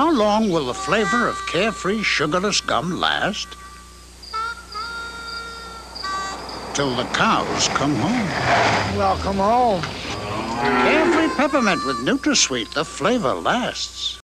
How long will the flavor of carefree sugarless gum last? Till the cows come home. Welcome home. Carefree peppermint with NutraSweet, the flavor lasts.